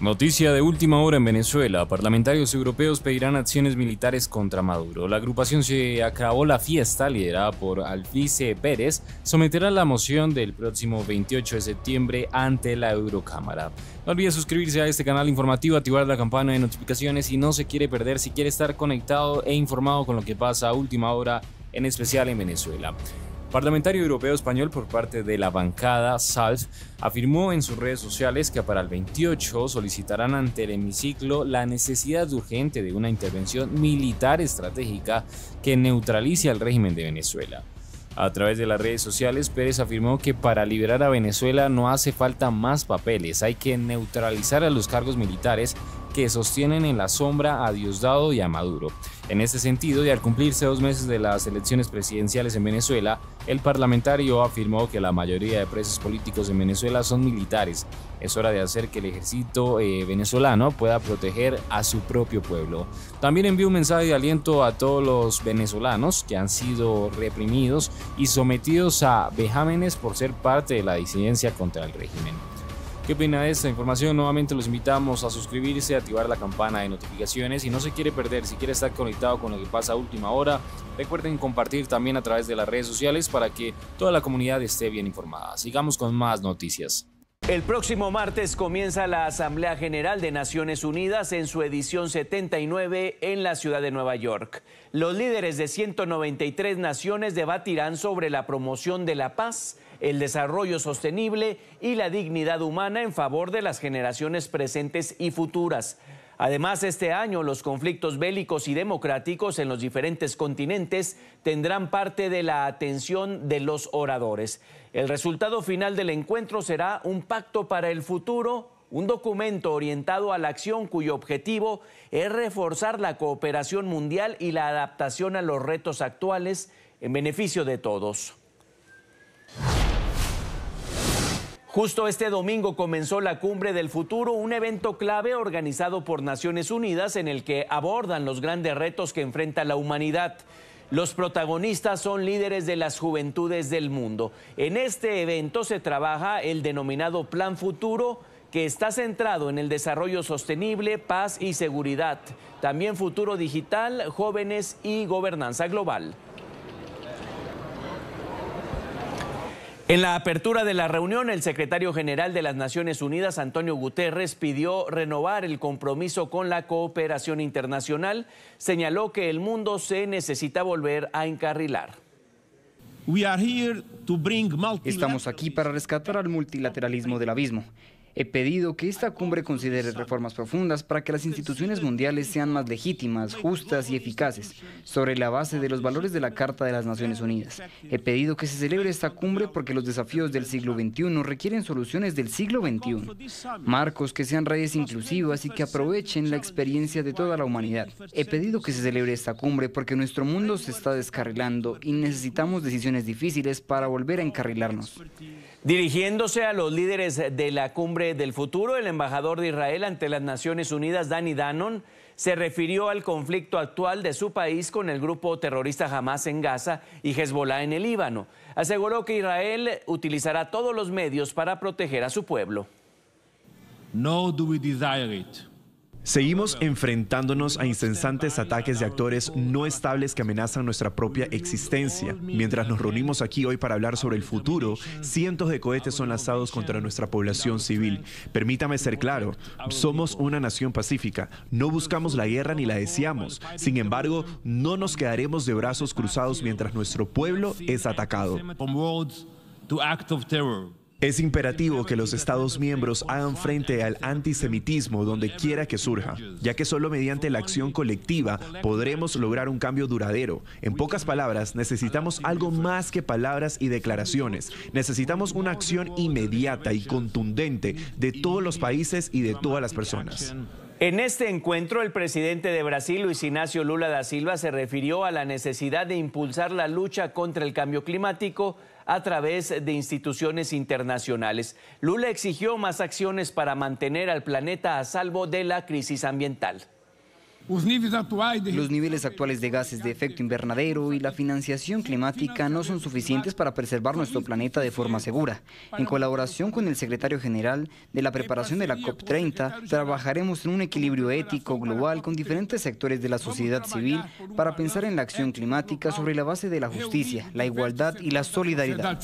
Noticia de última hora en Venezuela. Parlamentarios europeos pedirán acciones militares contra Maduro. La agrupación se acabó la fiesta, liderada por Alfice Pérez, someterá la moción del próximo 28 de septiembre ante la Eurocámara. No olvide suscribirse a este canal informativo, activar la campana de notificaciones si no se quiere perder, si quiere estar conectado e informado con lo que pasa a última hora, en especial en Venezuela. Parlamentario europeo español por parte de la bancada SALF afirmó en sus redes sociales que para el 28 solicitarán ante el hemiciclo la necesidad urgente de una intervención militar estratégica que neutralice al régimen de Venezuela. A través de las redes sociales, Pérez afirmó que para liberar a Venezuela no hace falta más papeles, hay que neutralizar a los cargos militares que sostienen en la sombra a Diosdado y a Maduro. En este sentido, y al cumplirse dos meses de las elecciones presidenciales en Venezuela, el parlamentario afirmó que la mayoría de presos políticos en Venezuela son militares. Es hora de hacer que el ejército eh, venezolano pueda proteger a su propio pueblo. También envió un mensaje de aliento a todos los venezolanos que han sido reprimidos y sometidos a vejámenes por ser parte de la disidencia contra el régimen. ¿Qué opina de esta información? Nuevamente los invitamos a suscribirse, activar la campana de notificaciones. Si no se quiere perder, si quiere estar conectado con lo que pasa a última hora, recuerden compartir también a través de las redes sociales para que toda la comunidad esté bien informada. Sigamos con más noticias. El próximo martes comienza la Asamblea General de Naciones Unidas en su edición 79 en la ciudad de Nueva York. Los líderes de 193 naciones debatirán sobre la promoción de la paz el desarrollo sostenible y la dignidad humana en favor de las generaciones presentes y futuras. Además, este año los conflictos bélicos y democráticos en los diferentes continentes tendrán parte de la atención de los oradores. El resultado final del encuentro será un pacto para el futuro, un documento orientado a la acción cuyo objetivo es reforzar la cooperación mundial y la adaptación a los retos actuales en beneficio de todos. Justo este domingo comenzó la Cumbre del Futuro, un evento clave organizado por Naciones Unidas en el que abordan los grandes retos que enfrenta la humanidad. Los protagonistas son líderes de las juventudes del mundo. En este evento se trabaja el denominado Plan Futuro, que está centrado en el desarrollo sostenible, paz y seguridad. También futuro digital, jóvenes y gobernanza global. En la apertura de la reunión, el secretario general de las Naciones Unidas, Antonio Guterres, pidió renovar el compromiso con la cooperación internacional. Señaló que el mundo se necesita volver a encarrilar. Estamos aquí para rescatar al multilateralismo del abismo. He pedido que esta cumbre considere reformas profundas para que las instituciones mundiales sean más legítimas, justas y eficaces, sobre la base de los valores de la Carta de las Naciones Unidas. He pedido que se celebre esta cumbre porque los desafíos del siglo XXI requieren soluciones del siglo XXI, marcos que sean redes inclusivas y que aprovechen la experiencia de toda la humanidad. He pedido que se celebre esta cumbre porque nuestro mundo se está descarrilando y necesitamos decisiones difíciles para volver a encarrilarnos. Dirigiéndose a los líderes de la cumbre del futuro, el embajador de Israel ante las Naciones Unidas, Danny Dannon, se refirió al conflicto actual de su país con el grupo terrorista Hamas en Gaza y Hezbollah en el Líbano. Aseguró que Israel utilizará todos los medios para proteger a su pueblo. No do we it. Seguimos enfrentándonos a incesantes ataques de actores no estables que amenazan nuestra propia existencia. Mientras nos reunimos aquí hoy para hablar sobre el futuro, cientos de cohetes son lanzados contra nuestra población civil. Permítame ser claro, somos una nación pacífica, no buscamos la guerra ni la deseamos. Sin embargo, no nos quedaremos de brazos cruzados mientras nuestro pueblo es atacado. Es imperativo que los Estados miembros hagan frente al antisemitismo donde quiera que surja, ya que solo mediante la acción colectiva podremos lograr un cambio duradero. En pocas palabras, necesitamos algo más que palabras y declaraciones. Necesitamos una acción inmediata y contundente de todos los países y de todas las personas. En este encuentro, el presidente de Brasil, Luis Ignacio Lula da Silva, se refirió a la necesidad de impulsar la lucha contra el cambio climático a través de instituciones internacionales. Lula exigió más acciones para mantener al planeta a salvo de la crisis ambiental. Los niveles actuales de gases de efecto invernadero y la financiación climática no son suficientes para preservar nuestro planeta de forma segura. En colaboración con el secretario general de la preparación de la COP30, trabajaremos en un equilibrio ético global con diferentes sectores de la sociedad civil para pensar en la acción climática sobre la base de la justicia, la igualdad y la solidaridad.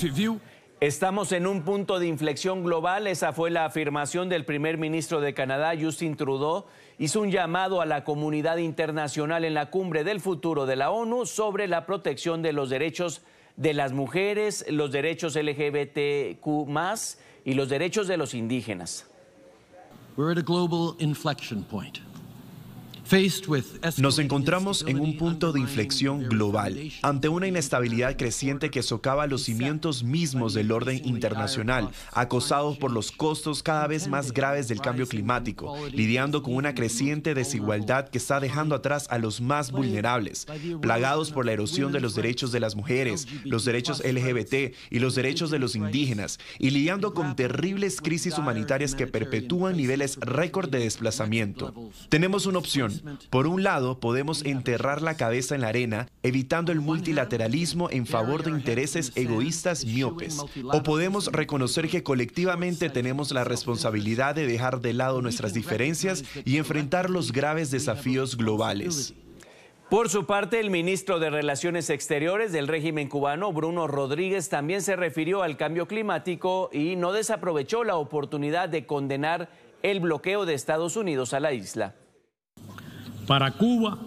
Estamos en un punto de inflexión global. Esa fue la afirmación del primer ministro de Canadá, Justin Trudeau. Hizo un llamado a la comunidad internacional en la cumbre del futuro de la ONU sobre la protección de los derechos de las mujeres, los derechos LGBTQ y los derechos de los indígenas. We're at a global inflection point. Nos encontramos en un punto de inflexión global, ante una inestabilidad creciente que socava los cimientos mismos del orden internacional, acosados por los costos cada vez más graves del cambio climático, lidiando con una creciente desigualdad que está dejando atrás a los más vulnerables, plagados por la erosión de los derechos de las mujeres, los derechos LGBT y los derechos de los indígenas, y lidiando con terribles crisis humanitarias que perpetúan niveles récord de desplazamiento. Tenemos una opción por un lado, podemos enterrar la cabeza en la arena, evitando el multilateralismo en favor de intereses egoístas miopes. O podemos reconocer que colectivamente tenemos la responsabilidad de dejar de lado nuestras diferencias y enfrentar los graves desafíos globales. Por su parte, el ministro de Relaciones Exteriores del régimen cubano, Bruno Rodríguez, también se refirió al cambio climático y no desaprovechó la oportunidad de condenar el bloqueo de Estados Unidos a la isla. Para Cuba,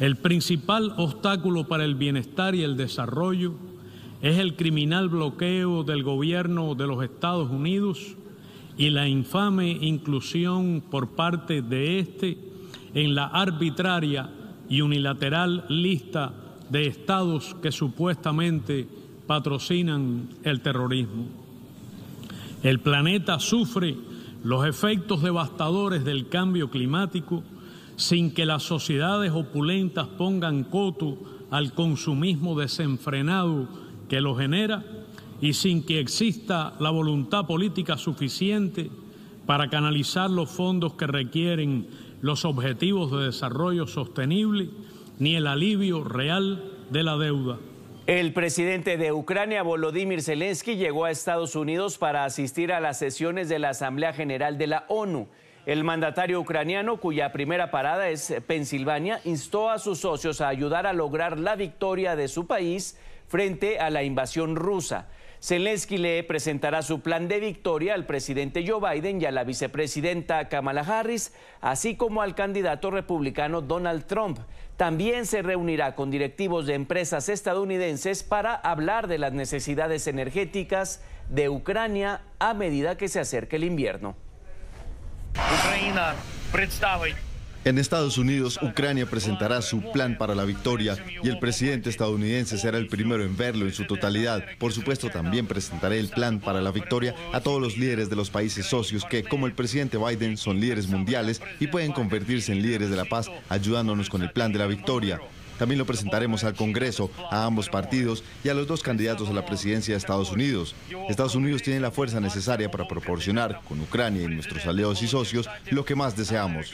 el principal obstáculo para el bienestar y el desarrollo es el criminal bloqueo del gobierno de los Estados Unidos y la infame inclusión por parte de este en la arbitraria y unilateral lista de estados que supuestamente patrocinan el terrorismo. El planeta sufre los efectos devastadores del cambio climático sin que las sociedades opulentas pongan coto al consumismo desenfrenado que lo genera y sin que exista la voluntad política suficiente para canalizar los fondos que requieren los objetivos de desarrollo sostenible ni el alivio real de la deuda. El presidente de Ucrania, Volodymyr Zelensky, llegó a Estados Unidos para asistir a las sesiones de la Asamblea General de la ONU. El mandatario ucraniano, cuya primera parada es Pensilvania, instó a sus socios a ayudar a lograr la victoria de su país frente a la invasión rusa. Zelensky le presentará su plan de victoria al presidente Joe Biden y a la vicepresidenta Kamala Harris, así como al candidato republicano Donald Trump. También se reunirá con directivos de empresas estadounidenses para hablar de las necesidades energéticas de Ucrania a medida que se acerque el invierno. En Estados Unidos, Ucrania presentará su plan para la victoria y el presidente estadounidense será el primero en verlo en su totalidad. Por supuesto, también presentaré el plan para la victoria a todos los líderes de los países socios que, como el presidente Biden, son líderes mundiales y pueden convertirse en líderes de la paz ayudándonos con el plan de la victoria. También lo presentaremos al Congreso, a ambos partidos y a los dos candidatos a la presidencia de Estados Unidos. Estados Unidos tiene la fuerza necesaria para proporcionar, con Ucrania y nuestros aliados y socios, lo que más deseamos.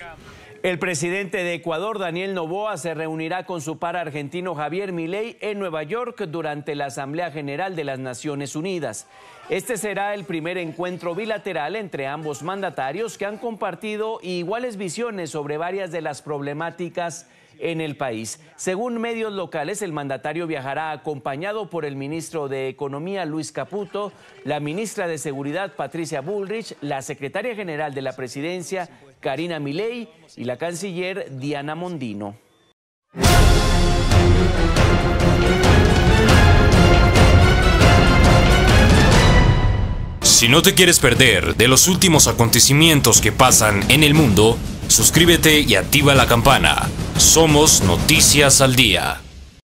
El presidente de Ecuador, Daniel Novoa, se reunirá con su par argentino Javier Milei en Nueva York durante la Asamblea General de las Naciones Unidas. Este será el primer encuentro bilateral entre ambos mandatarios que han compartido iguales visiones sobre varias de las problemáticas en el país. Según medios locales, el mandatario viajará acompañado por el ministro de Economía Luis Caputo, la ministra de Seguridad Patricia Bullrich, la secretaria general de la presidencia Karina Milei y la canciller Diana Mondino. Si no te quieres perder de los últimos acontecimientos que pasan en el mundo, suscríbete y activa la campana. Somos Noticias al Día.